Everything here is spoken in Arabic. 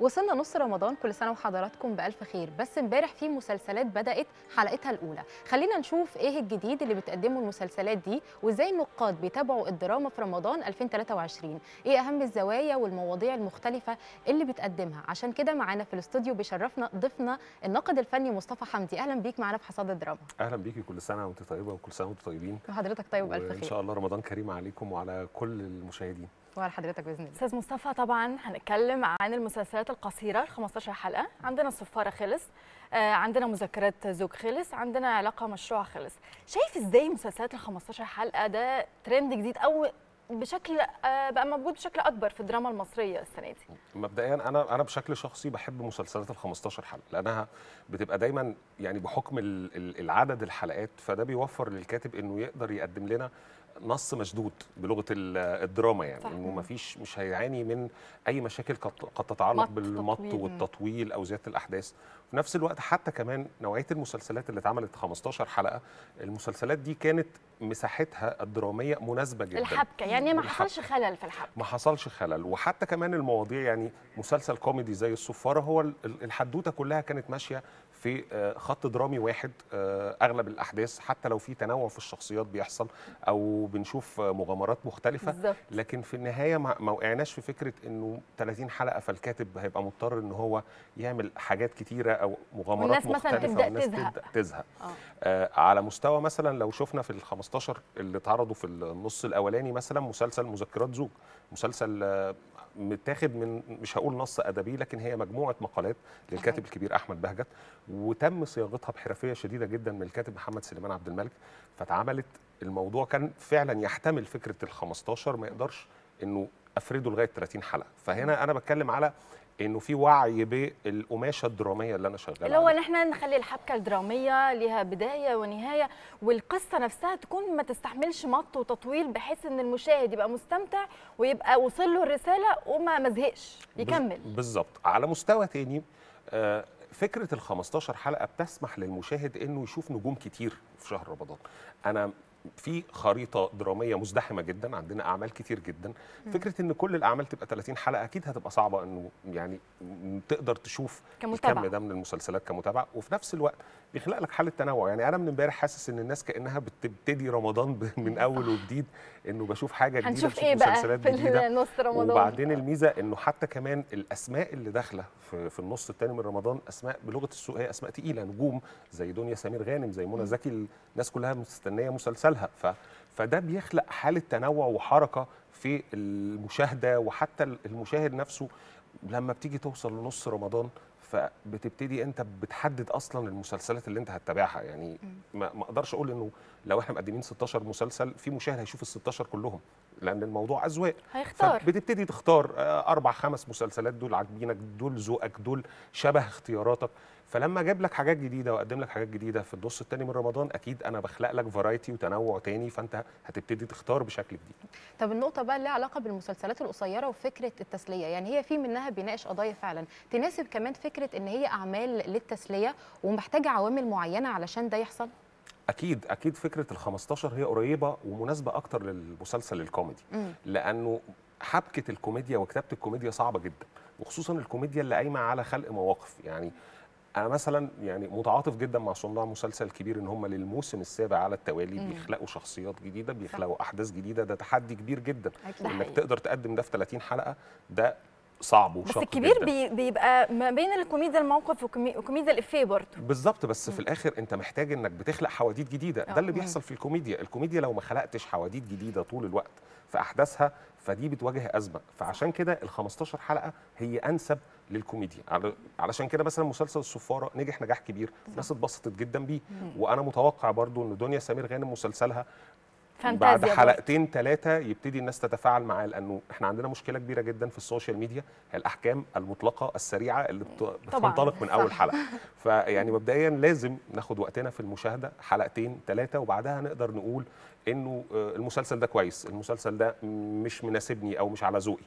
وصلنا نص رمضان كل سنة وحضراتكم بألف خير. بس امبارح في مسلسلات بدأت حلقتها الأولى. خلينا نشوف إيه الجديد اللي بتقدمه المسلسلات دي وإزاي النقاد بيتابعوا الدراما في رمضان 2023 إيه أهم الزوايا والمواضيع المختلفة اللي بتقدمها؟ عشان كده معانا في الاستوديو بيشرفنا ضيفنا الناقد الفني مصطفى حمدي. أهلا بيك معانا في حصاد الدراما. أهلا بيكي كل سنة وأنت طيبة وكل سنة وأنتم طيبين. وحضرتك طيب بالف خير. شاء الله رمضان كريم عليكم وعلى كل المشاهدين. وعلى حضرتك بإذن الله. أستاذ مصطفى طبعا هنتكلم عن المسلسلات القصيرة 15 حلقة. عندنا الصفاره خلص آه، عندنا مذكرات زوج خلص عندنا علاقة مشروع خلص. شايف إزاي مسلسلات ال 15 حلقة ده ترند جديد أو بشكل آه، بقى موجود بشكل أكبر في الدراما المصرية السنة دي مبدئيا أنا أنا بشكل شخصي بحب مسلسلات ال 15 حلقة لأنها بتبقى دايما يعني بحكم ال- ال- العدد الحلقات فده بيوفر للكاتب إنه يقدر يقدم لنا نص مشدود بلغة ال- الدراما يعني صح. إنه ما فيش مش هيعاني من أي مشاكل قد تتعلق مط، بالمط تطويل. والتطويل أو زيادة الأحداث في نفس الوقت حتى كمان نوعية المسلسلات اللي اتعملت 15 حلقة المسلسلات دي كانت مساحتها الدرامية مناسبة جدا الحبكة يعني ما والحبكة. حصلش خلل في الحبكة ما حصلش خلل وحتى كمان المواضيع يعني مسلسل كوميدي زي الصفاره هو ال- ال- الحدوتة كلها كانت ماشية في آه، خط درامي واحد آه، أغلب الأحداث حتى لو في تنوع في الشخصيات بيحصل أو بنشوف آه، مغامرات مختلفة. لكن في النهاية ما وقعناش في فكرة إنه 30 حلقة فالكاتب هيبقى مضطر إن هو يعمل حاجات كتيرة أو مغامرات والناس مثلاً مختلفة تبدأ والناس تزهق. تبدأ تزهق. آه. آه، على مستوى مثلا لو شفنا في ال 15 اللي اتعرضوا في النص الأولاني مثلا مسلسل مذكرات زوج مسلسل آه، متاخد من مش هقول نص أدبي لكن هي مجموعة مقالات للكاتب الكبير أحمد بهجت وتم صياغتها بحرفية شديدة جدا من الكاتب محمد سليمان عبد الملك. فاتعملت الموضوع كان فعلا يحتمل فكرة ال 15 ما يقدرش إنه أفرده لغاية 30 حلقة. فهنا أنا بتكلم على إنه في وعي بالقماشة الدرامية اللي أنا شغال اللي هو. ان إحنا نخلي الحبكة الدرامية ليها بداية ونهاية والقصة نفسها تكون ما تستحملش مط وتطويل بحيث إن المشاهد يبقى مستمتع ويبقى وصل له الرسالة وما مزهقش يكمل. بالظبط. على مستوى تاني آه، فكرة ال 15 حلقة بتسمح للمشاهد إنه يشوف نجوم كتير في شهر رمضان. أنا في خريطة درامية مزدحمة جدا عندنا أعمال كتير جدا. فكرة إن كل الأعمال تبقى 30 حلقة أكيد هتبقى صعبة إنه يعني تقدر تشوف كمتابعة. الكم ده من المسلسلات كمتابعة. وفي نفس الوقت بيخلق لك حالة تنوع. يعني أنا من امبارح حاسس إن الناس كأنها بتبتدي رمضان من أول وجديد إنه بشوف حاجة جديدة هنشوف إيه بقى في نص رمضان؟ وبعدين الميزة إنه حتى كمان الأسماء اللي داخلة في, في النص الثاني من رمضان أسماء بلغة السوق هي أسماء تقيلة نجوم زي دنيا سمير غانم زي منى زكي الناس كلها مستنية مسلسلها. ف فده بيخلق حالة تنوع وحركة في المشاهدة وحتى المشاهد نفسه لما بتيجي توصل لنص رمضان فبتبتدي انت بتحدد أصلا المسلسلات اللي انت هتتابعها. يعني ما أقدرش أقول إنه لو إحنا مقدمين 16 مسلسل في مشاهد هيشوف ال 16 كلهم لأن الموضوع أذواق. هيختار. بتبتدي تختار آه، أربع خمس مسلسلات دول عاجبينك دول ذوقك دول شبه اختياراتك. فلما أجيب لك حاجات جديدة وأقدم لك حاجات جديدة في النص الثاني من رمضان أكيد أنا بخلق لك فرايتي وتنوع تاني فأنت هتبتدي تختار بشكل جديد. طب النقطة بقى اللي لها علاقة بالمسلسلات القصيرة وفكرة التسلية، يعني هي في منها بيناقش قضايا فعلا. تناسب كمان فكرة إن هي أعمال للتسلية ومحتاجة عوامل معينة علشان ده يحصل؟ أكيد أكيد فكرة ال 15 هي قريبة ومناسبة أكتر للمسلسل الكوميدي مم. لأنه حبكة الكوميديا وكتابة الكوميديا صعبة جدا وخصوصا الكوميديا اللي قايمة على خلق مواقف يعني أنا مثلا يعني متعاطف جدا مع صناع مسلسل كبير إن هم للموسم السابع على التوالي مم. بيخلقوا شخصيات جديدة بيخلقوا أحداث جديدة ده تحدي كبير جدا أكيد. إنك. تقدر تقدم ده في 30 حلقة ده صعب وشاق بس الكبير جداً. بي بيبقى ما بين الكوميديا الموقف وكومي- وكوميديا الإفيه برضه. بالظبط بس في الآخر أنت محتاج إنك بتخلق حواديت جديدة. آه. ده اللي مم. بيحصل في الكوميديا. الكوميديا لو ما خلقتش حواديت جديدة طول الوقت في أحداثها فدي بتواجه أزمة. فعشان كده ال 15 حلقة هي أنسب للكوميديا. علشان كده مثلا مسلسل الصفارة نجح نجاح كبير الناس اتبسطت جدا بيه. وأنا متوقع برضو إن دنيا سمير غانم مسلسلها بعد. حلقتين ثلاثة يبتدي الناس تتفاعل معاه لأنه إحنا عندنا مشكلة كبيرة جدا في ال social media هي الأحكام المطلقة السريعة اللي بتنطلق من أول. حلقة فيعني مبدئيا لازم ناخد وقتنا في المشاهدة حلقتين ثلاثة وبعدها نقدر نقول إنه آه، المسلسل ده كويس المسلسل ده مش مناسبني أو مش على ذوقي